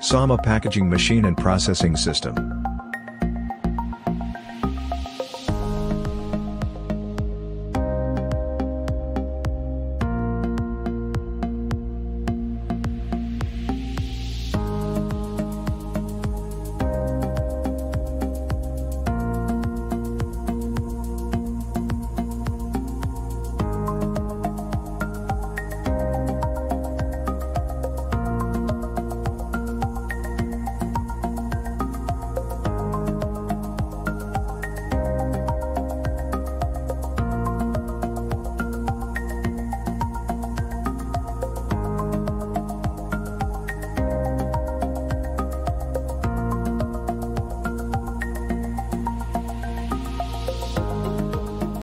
Sama Packaging Machine and Processing System.